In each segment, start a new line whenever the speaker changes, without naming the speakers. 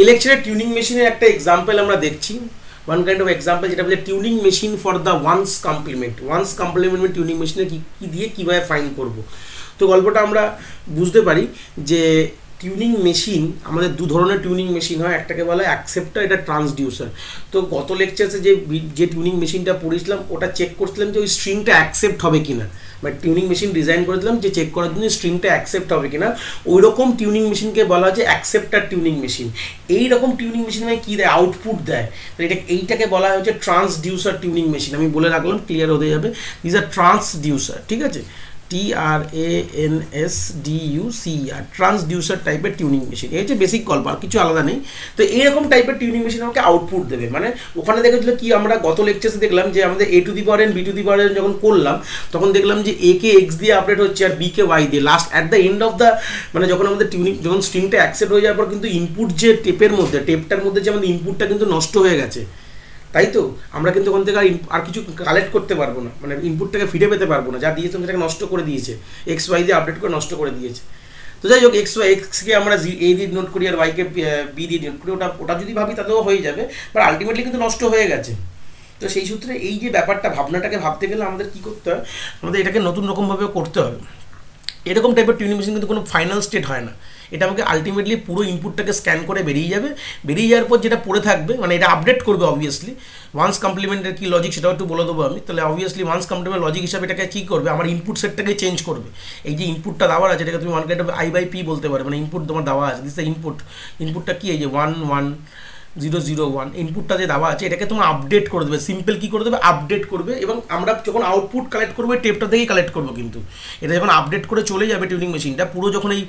এই লেকচারে টিউনিং মেশিনের একটা এক্সাম্পল আমরা দেখছি। ওয়ান কাইন্ড অফ এক্সাম্পল যেটা বলে tuning machine for the one's complement one's complement tuning মেশিনে কী কী দিয়ে কীভাবে ফাইন করব? তো গল্পটা আমরা বুঝতে পারি যে টিউনিং মেশিন আমাদের দু ধরনের টিউনিং মেশিন হয়, একটাকে বলা হয় অ্যাকসেপ্টার এটা ট্রান্সডিউসার তো গত লেকচারে যে যে টিউনিং মেশিনটা পড়েছিলাম, ওটা চেক করছিলাম যে ওই স্ট্রিংটা অ্যাকসেপ্ট হবে কিনা। বা টিউনিং মেশিন ডিজাইন করেছিলাম যে চেক করার জন্য স্ট্রিংটা অ্যাকসেপ্ট হবে কিনা। ওই রকম টিউনিং মেশিনকে বলা হচ্ছে অ্যাকসেপ্টার টিউনিং মেশিন এই রকম টিউনিং মেশিন মানে কী দেয়? আউটপুট দেয়। এটা, এইটাকে বলা হচ্ছে ট্রান্সডিউসার টিউনিং মেশিন আমি বলে রাখলাম ক্লিয়ার হতে যাবে। দিস আর ট্রান্সডিউসার ঠিক আছে? T R A N D U C R transducer টাইপের টিউনিং মেশিন এই হচ্ছে বেসিক গল্প আর কিছু আলাদা নেই। তো এইরকম টাইপের টিউনিং মেশিন আমাকে আউটপুট দেবে। মানে ওখানে দেখেছিল কি, আমরা গত লেকচারে দেখলাম যে আমাদের A to the power N B to the power N যখন করলাম, তখন দেখলাম যে এ কে এক্স দিয়ে আপডেট হচ্ছে আর বি কে ওয়াই দিয়ে। Last at the end of the মানে যখন আমাদের টিউনিং যখন স্ট্রিংটা অ্যাকসেপ্ট হয়ে যাওয়ার পর কিন্তু ইনপুট যে টেপের মধ্যে টেপটার মধ্যে যে আমাদের ইনপুটটা কিন্তু নষ্ট হয়ে গেছে। তাই তো? আমরা কিন্তু ওখান থেকে আর কিছু কালেক্ট করতে পারব না। মানে ইনপুটটাকে ফিরে পেতে পারব না। যা দিয়েছে সেটাকে নষ্ট করে দিয়েছে। এক্স ওয়াই দিয়ে আপডেট করে নষ্ট করে দিয়েছে। তো যাই হোক এক্স ওয়াই এক্সকে আমরা এ দিয়ে নোট করি আর ওয়াইকে বি দিয়ে নোট করি, ওটা ওটা যদি ভাবি তাতেও হয়ে যাবে। বাট আলটিমেটলি কিন্তু নষ্ট হয়ে গেছে। তো সেই সূত্রে এই যে ব্যাপারটা, ভাবনাটাকে ভাবতে গেলে আমাদের কী করতে হয়? আমাদের এটাকে নতুন রকমভাবে করতে হবে। এরকম টাইপের টিউনিং মেশিন কিন্তু কোনো ফাইনাল স্টেট হয় না। এটা আমাকে আলটিমেটলি পুরো ইনপুটটাকে স্ক্যান করে বেরিয়ে যাবে। বেরিয়ে যাওয়ার পর যেটা পড়ে থাকবে মানে এটা আপডেট করবে অবভিয়াসলি ওয়ান্স কমপ্লিমেন্টের কী লজিক সেটাও একটু বলে দেবো আমি। তাহলে অবভিয়াসলি ওয়ান্স কমপ্লিমেন্ট লজিক হিসাবে এটাকে কী করবে? আমার ইনপুট সেটটাকে চেঞ্জ করবে। এই যে ইনপুটটা দেওয়া আছে এটাকে তুমি one kind of I by P বলতে পারো মানে ইনপুট তোমার দেওয়া আছে। দিস ইনপুট ইনপুটটা কী? এই যে one one zero zero one ইনপুটটা যে দেওয়া আছে, এটাকে তোমার আপডেট করে দেবে। সিম্পল কী করে দেবে? আপডেট করবে এবং আমরা যখন আউটপুট কালেক্ট করব টেপটা থেকেই কালেক্ট করব কিন্তু। এটা যখন আপডেট করে চলে যাবে টিউনিং মেশিনটা পুরো যখন এই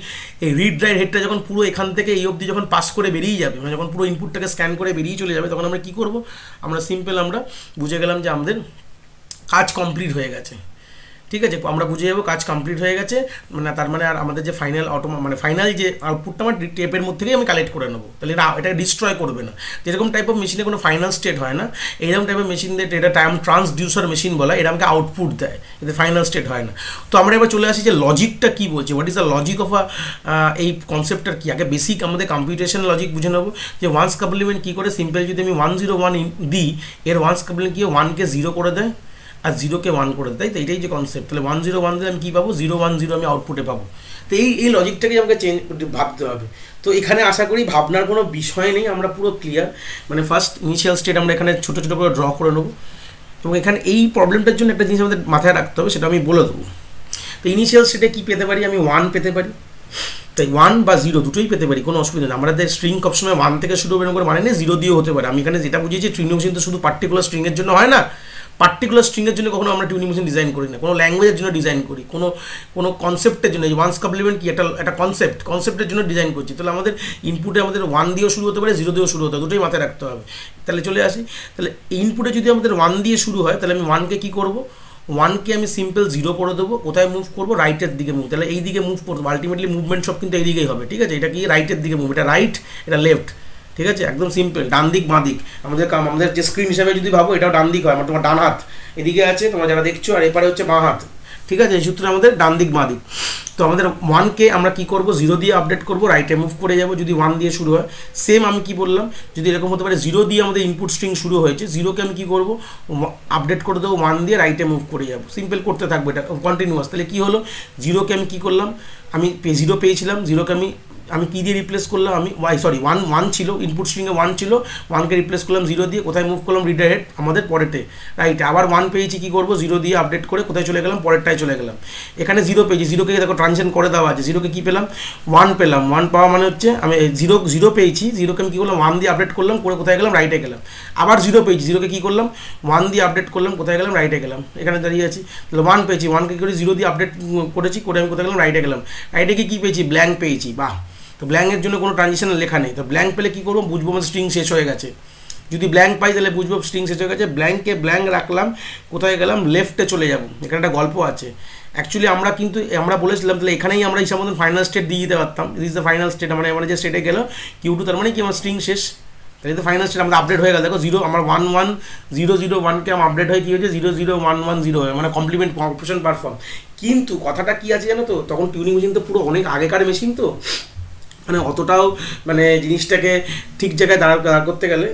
রিড রাইট হেডটা যখন পুরো এখান থেকে এই অবধি যখন পাস করে বেরিয়ে যাবে মানে যখন পুরো ইনপুটটাকে স্ক্যান করে বেরিয়ে চলে যাবে, তখন আমরা কী করব? আমরা সিম্পল আমরা বুঝে গেলাম যে আমাদের কাজ কমপ্লিট হয়ে গেছে। ঠিক আছে, আমরা বুঝে যাব কাজ কমপ্লিট হয়ে গেছে মানে তার মানে আর আমাদের যে ফাইনাল অটো মানে ফাইনাল যে আউটপুটটা আমার টেপের মধ্যে থেকেই আমি কালেক্ট করে নেব। তাহলে এটা ডিস্ট্রয় করবে না। যেরকম টাইপ অফ মেশিনে কোনো ফাইনাল স্টেট হয় না, এইরকম টাইপের মেশিন দিয়ে এটা টাইম ট্রান্সডিউসার মেশিন বলা, এটা আমাকে আউটপুট দেয়, এতে ফাইনাল স্টেট হয় না। তো আমরা এবার চলে আসি যে লজিকটা কী বলছে what is the logic of uh এই কনসেপ্টটার কী? আগে বেসিক আমাদের কম্পিউটেশন লজিক বুঝে নেব, যে ওয়ান্স কমপ্লিমেন্ট কী করে সিম্পল যদি আমি ওয়ান জিরো ওয়ান দিই, এর ওয়ান্স কমপ্লিমেন্ট কী ওয়ানকে জিরো করে দেয়? আর জিরোকে ওয়ান করে দেয় তো? এটাই যে কনসেপ্ট তাহলে ওয়ান জিরো ওয়ান দিলে আমি কী পাবো? জিরো ওয়ান জিরো আমি আউটপুটে পাবো। তো এই এই লজিকটাকেই আমাকে চেঞ্জ ভাবতে হবে। তো এখানে আশা করি ভাবনার কোনো বিষয় নেই, আমরা পুরো ক্লিয়ার মানে ফার্স্ট ইনিশিয়াল স্টেট আমরা এখানে ছোটো ছোটো করে ড্র করে নেব। এবং এখানে এই প্রবলেমটার জন্য একটা জিনিস আমাদের মাথায় রাখতে হবে, সেটা আমি বলে দেবো। তো ইনিশিয়াল স্টেটে কী পেতে পারি? আমি ওয়ান পেতে পারি। তাই ওয়ান বা জিরো দুটোই পেতে পারি, কোনো অসুবিধা নেই। আমাদের স্ট্রিং সবসময় ওয়ান থেকে শুরু হবে করে মানে নেই জিরো দিয়েও হতে পারে। আমি এখানে যেটা বুঝিয়েছি ট্রিনিং মেশিন তো শুধু পার্টিকুলার স্ট্রিংয়ের জন্য হয় না পার্টিকুলার স্ট্রিংয়ের জন্য কখনো আমরা টিউনিং মেশিন ডিজাইন করি না। কোনো ল্যাঙ্গুয়েজের জন্য ডিজাইন করি, কোনো কোনো কনসেপ্টের জন্য। ওয়ান্স কমপ্লিমেন্ট কি? একটা একটা কনসেপ্ট কনসেপ্টের জন্য ডিজাইন করছি। তাহলে আমাদের ইনপুটে আমাদের ওয়ান দিয়েও শুরু হতে পারে জিরো দিয়েও শুরু হতে হবে দুটোই মাথায় রাখতে হবে। তাহলে চলে আসি। তাহলে ইনপুটে যদি আমাদের ওয়ান দিয়ে শুরু হয়, তাহলে আমি ওয়ানকে কী করব? ওয়ানকে আমি সিম্পল জিরো করে দেবো, কোথায় মুভ করব? রাইটের দিকে মুভ তাহলে এই দিকে মুভ করব আলটিমেটলি মুভমেন্ট সব কিন্তু এইদিকেই হবে, ঠিক আছে? এটা কি? রাইটের দিকে মুভ এটা রাইট এটা লেফট ঠিক আছে? একদম সিম্পল ডান দিক, বাঁ দিক। আমাদের আমাদের যে স্ক্রিন হিসাবে যদি ভাবো, এটাও ডান দিক হয়, আমার তোমার ডান হাত এদিকে আছে, তোমরা যারা দেখছ, আর এপারে হচ্ছে বাঁ হাত। ঠিক আছে, এই সূত্রে আমাদের ডান দিক, বাঁ দিক। তো আমাদের ওয়ানকে আমরা কি করব? জিরো দিয়ে আপডেট করব রাইটে মুভ করে যাব, যদি ওয়ান দিয়ে শুরু হয়। সেম আমি কি বললাম, যদি এরকম হতে পারে জিরো দিয়ে আমাদের ইনপুট স্ট্রিং শুরু হয়েছে জিরোকে আমি কি করব? আপডেট করে দেবো ওয়ান দিয়ে রাইটে মুভ করে যাব। সিম্পল করতে থাকব এটা কন্টিনিউয়াস তাহলে কী হলো? জিরোকে আমি কি করলাম? আমি জিরো পেয়েছিলাম জিরোকে আমি আমি কী দিয়ে রিপ্লেস করলাম? আমি ওয়াই সরি ওয়ান ওয়ান ছিল ইনপুট স্ট্রিংয়ে ওয়ান ছিল ওয়ানকে রিপ্লেস করলাম জিরো দিয়ে, কোথায় মুভ করলাম? রিডার হেড আমাদের পরেতে রাইট আবার ওয়ান পেয়েছি, কী করব? জিরো দিয়ে আপডেট করে কোথায় চলে গেলাম? পরেরটায় চলে গেলাম। এখানে জিরো পেয়েছি জিরোকে দেখো ট্রানজেকশন করে দেওয়া আছে। জিরোকে কী পেলাম? ওয়ান পেলাম। ওয়ান পাওয়া মানে হচ্ছে, আমি জিরো জিরো পেয়েছি জিরোকে আমি কী করলাম? ওয়ান দিয়ে আপডেট করলাম, করে কোথায় গেলাম? রাইটে গেলাম। আবার জিরো পেয়েছি জিরোকে কী করলাম? ওয়ান দিয়ে আপডেট করলাম, কোথায় গেলাম? রাইটে গেলাম। এখানে দাঁড়িয়ে আছি। তাহলে ওয়ান পেয়েছি ওয়ানকে করে? জিরো দিয়ে আপডেট করেছি, করে আমি কোথায় গেলাম? রাইটে গেলাম। রাইটে গিয়ে কী পেয়েছি? ব্ল্যাঙ্ক পেয়েছি, বাহ। তো ব্ল্যাঙ্কের জন্য কোনো ট্রানজিশন লেখা নেই। তো ব্ল্যাঙ্ক পেলে কী করব? বুঝব আমার স্ট্রিং শেষ হয়ে গেছে। যদি ব্ল্যাঙ্ক পাই তাহলে বুঝব স্ট্রিং শেষ হয়ে গেছে। ব্ল্যাঙ্কে ব্ল্যাঙ্ক রাখলাম, কোথায় গেলাম? লেফটে চলে যাব। এখানে একটা গল্প আছে। অ্যাকচুয়ালি আমরা কিন্তু, আমরা বলেছিলাম তাহলে এখানেই আমরা হিসাব মতন ফাইনাল স্টেট দিয়ে দিতে পারতাম। This is the final state মানে আমরা যে স্টেটে গেলো কিউ টু তার মানে কি? আমার স্ট্রিং শেষ। তাহলে তো ফাইনাল স্টেট আমাদের আপডেট হয়ে গেল। দেখো জিরো আমার ওয়ান ওয়ান জিরো জিরো ওয়ানকে আমার আপডেট হয়ে কী হয়েছে? Zero zero one one zero হয়ে মানে কমপ্লিমেন্ট অপারেশন পারফর্ম কিন্তু কথাটা কী আছে জানো তো? তখন টিউনিং মেশিন তো পুরো অনেক আগেকার মেশিন তো। মানে অতটাও মানে জিনিসটাকে ঠিক জায়গায় দাঁড় দাঁড় করতে গেলে।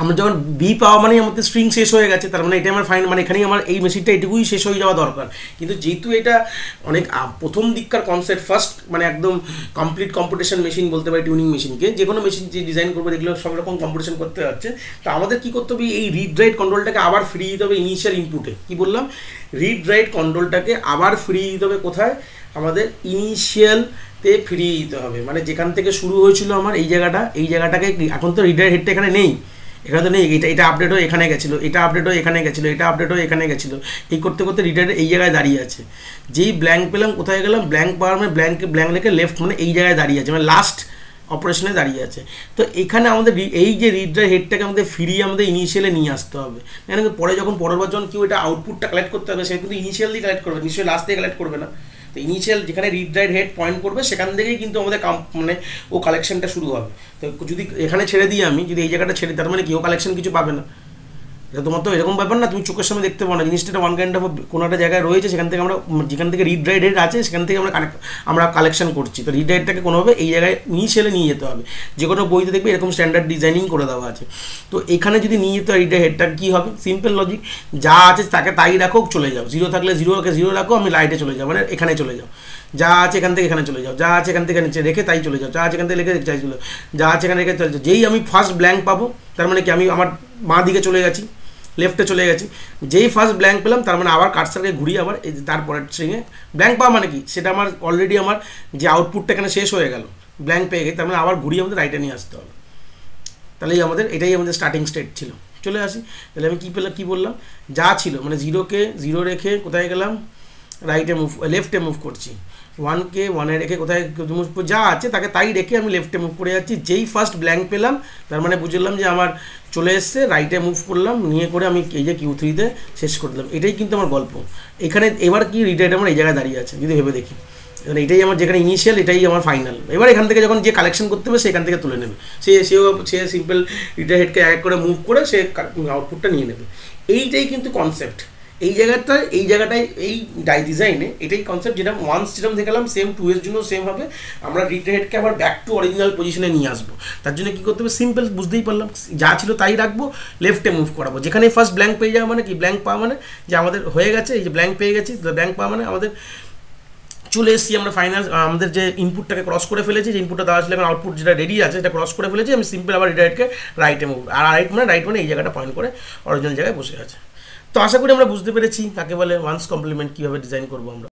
আমরা যখন বি পাওয়া মানে আমাদের স্ট্রিং শেষ হয়ে গেছে, তার মানে এটা আমার ফাইন মানে এখানেই আমার এই মেশিনটা এটুকুই শেষ হয়ে যাওয়া দরকার। কিন্তু যেহেতু এটা অনেক প্রথম দিককার কনসেপ্ট ফার্স্ট মানে একদম কমপ্লিট কম্পিটিশন মেশিন বলতে পারি টিউনিং মেশিনকে যে কোনো মেশিন যে ডিজাইন করবে এগুলো সব রকম কম্পিটিশন করতে হচ্ছে তো আমাদের কি করতে হবে, এই রিড রাইট কন্ট্রোলটাকে আবার ফ্রি দিতে হবে ইনিশিয়াল ইনপুটে কি বললাম? রিড রাইট কন্ট্রোলটাকে আবার ফ্রি দিতে হবে কোথায়? আমাদের ইনিশিয়ালতে ফিরিয়ে দিতে হবে। মানে যেখান থেকে শুরু হয়েছিল আমার, এই জায়গাটা, এই জায়গাটাকে এখন তো রিডার হেডটা এখানে নেই। এখানে তো নেই, এটা এটা আপডেট হয়ে এখানে গেছিল, এটা আপডেট হয়ে এখানে গেছিল, এটা আপডেট হয়ে এখানে গেছিল। এই করতে করতে রিডার এই জায়গায় দাঁড়িয়ে আছে। যেই ব্ল্যাঙ্ক পেলাম, কোথায় গেলাম? ব্ল্যাঙ্ক পাওয়ার মানে ব্ল্যাঙ্ক ব্ল্যাঙ্ক রেখে লেফট মানে এই জায়গায় দাঁড়িয়ে আছে মানে লাস্ট অপারেশনে দাঁড়িয়ে আছে। তো এখানে আমাদের এই যে রিডার হেডটাকে আমাদের ফিরিয়ে আমাদের ইনিশিয়ালে নিয়ে আসতে হবে। কেন পরে যখন পরের বার যখন কেউ এটা আউটপুটটা কালেক্ট করতে হবে সে কিন্তু ইনিশিয়াল দিয়ে কালেক্ট করবে, নিশ্চয়ই লাস্ট দিয়ে কালেক্ট করবে না। তো ইনিশিয়াল যেখানে রিড রাইড হেড পয়েন্ট করবে, সেখান থেকেই কিন্তু আমাদের কাম মানে ও কালেকশনটা শুরু হবে। তো যদি এখানে ছেড়ে দিই আমি, যদি এই জায়গাটা ছেড়ে তার মানে কি? ও কালেকশন কিছু পাবে না। এটা তোমার তো এরকম ব্যাপার না, তুমি চোখের সামনে দেখতে পাও না। জিনিসটা ওয়ান কাইন্ড অফ কোনো একটা জায়গায় রয়েছে, সেখান থেকে আমরা যেখান থেকে রিড রাইড আছে, সেখান থেকে আমরা কানেক্ট আমরা কালেকশন করছি। তো রিড রাইডটাকে কোনোভাবে এই জায়গায় ইনিশিয়ালে নিয়ে যেতে হবে। যে কোনো বইতে দেখবে এরকম স্ট্যান্ডার্ড ডিজাইনিং করে দেওয়া আছে। তো এখানে যদি নিয়ে যেতে হয় রিড হেডটা কী হবে? সিম্পল লজিক যা আছে তাকে তাই রাখো, চলে যাও। জিরো থাকলে জিরো জিরোকে জিরো রাখো, আমি লাইটে চলে যাও মানে এখানে চলে যাও। যা আছে এখান থেকে এখানে চলে যাও। যা আছে এখান থেকে নিচে রেখে তাই চলে যাও। যা আছে এখান থেকে রেখে তাই চলে যাও। যা আছে এখানে রেখে চলে যাও। যেই আমি ফার্স্ট ব্ল্যাঙ্ক পাবো, তার মানে কি আমি আমার মা দিকে চলে গেছি। লেফটে চলে গেছি। যেই ফার্স্ট ব্ল্যাঙ্ক পেলাম, তার মানে আবার কার্সারকে ঘুরিয়ে আবার এই তারপরের স্ট্রিংয়ে ব্ল্যাঙ্ক পাওয়া মানে কি? সেটা আমার অলরেডি আমার যে আউটপুটটা এখানে শেষ হয়ে গেল ব্ল্যাঙ্ক পেয়ে গেছে, তার মানে আবার ঘুরিয়ে আমাদের রাইটে নিয়ে আসতে হবে। তাহলেই আমাদের, এটাই আমাদের স্টার্টিং স্টেট ছিল। চলে আসি। তাহলে আমি কী পেলাম, কী বললাম? যা ছিল মানে জিরোকে জিরো রেখে কোথায় গেলাম? রাইটে মুভ লেফটে মুভ করছি। ওয়ানকে ওয়ানে রেখে কোথায় যা আছে তাকে তাই রেখে আমি লেফটে মুভ করে যাচ্ছি। যেই ফার্স্ট ব্ল্যাঙ্ক পেলাম, তার মানে বুঝলাম যে আমার চলে এসছে রাইটে মুভ করলাম, নিয়ে করে আমি এই যে কিউ থ্রিতে শেষ করে দিলাম। এটাই কিন্তু আমার গল্প। এখানে এবার কি রিটাইড আমার এই জায়গায় দাঁড়িয়ে আছে, যদি ভেবে দেখি। এবার এটাই আমার যেখানে ইনিশিয়াল এটাই আমার ফাইনাল এবার এখান থেকে যখন যে কালেকশন করতে হবে সেখান থেকে তুলে নেবে। সে, সেও, সে সিম্পল রিটার হেডকে এক করে মুভ করে সে আউটপুটটা নিয়ে নেবে। এইটাই কিন্তু কনসেপ্ট এই জায়গাটা, এই জায়গাটায় এই ডাই ডিজাইনে এটাই কনসেপ্ট যেটা ওয়ান্স যেরকম দেখালাম সেম টু এর জন্য সেম হবে। আমরা রিটার হেডকে আবার ব্যাক টু অরিজিনাল পজিশনে নিয়ে আসব। তার জন্য কী করতে হবে? সিম্পল বুঝতেই পারলাম। যা ছিল তাই রাখব লেফটে মুভ করাবো। যেখানে ফার্স্ট ব্ল্যাঙ্ক পেয়ে যাওয়া মানে কি? ব্ল্যাঙ্ক পাওয়া মানে যে আমাদের হয়ে গেছে, এই যে ব্ল্যাঙ্ক পেয়ে গেছি ব্ল্যাঙ্ক পাওয়া মানে আমাদের চলে এসেছি, আমরা ফাইনাল আমাদের যে ইনপুটটাকে ক্রস করে ফেলেছি, যে ইনপুটটা দেওয়া ছিল, এখন আউটপুট যেটা রেডি আছে, সেটা ক্রস করে ফেলেছি, আমি সিম্পল আবার রিডাইটকে রাইটে মুভ আর রাইট মানে রাইট মানে এই জায়গাটা পয়েন্ট করে অরিজিনাল জায়গায় বসে আছে। তো আশা করি আমরা বুঝতে পেরেছি কাকে বলে ওয়ান্স কমপ্লিমেন্ট কীভাবে ডিজাইন করব আমরা।